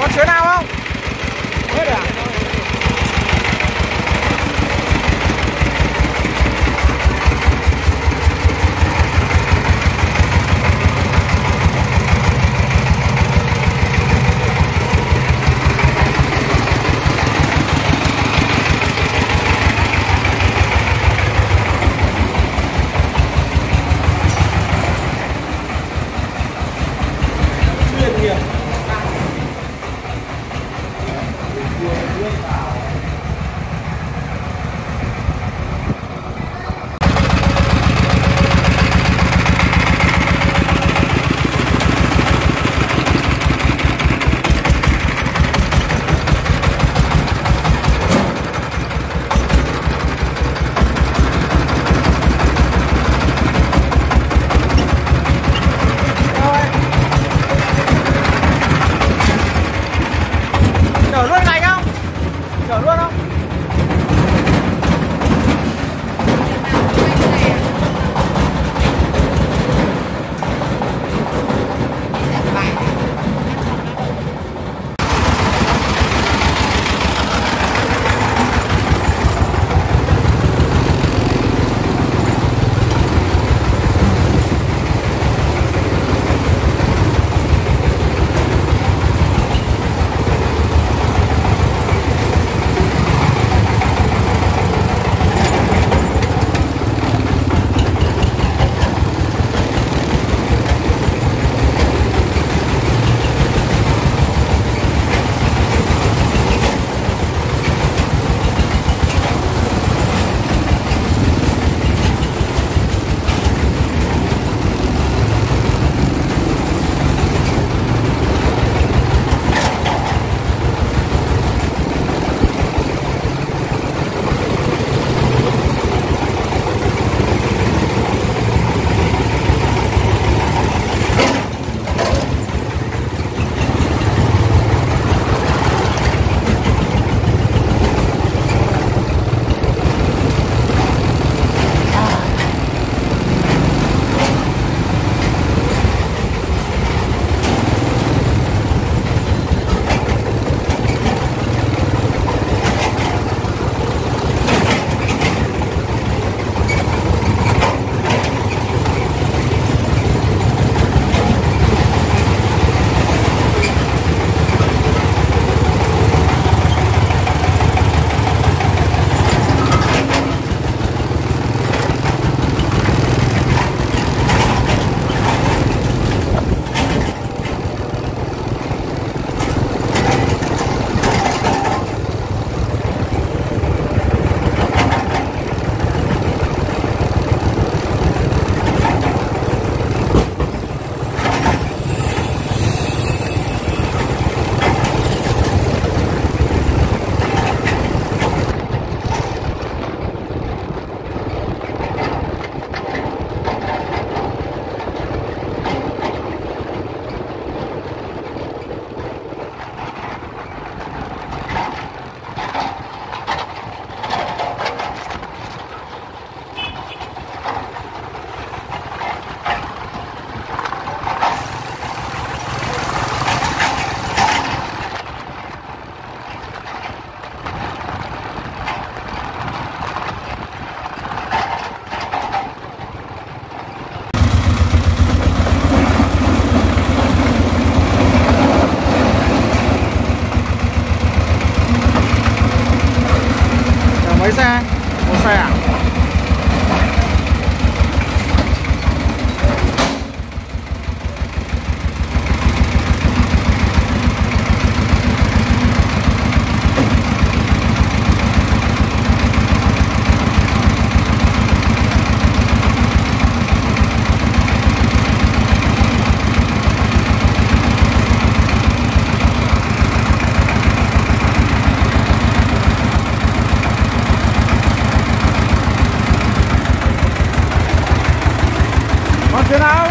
Con chứa nào không? Hết rồi à? 我帅啊。Genau.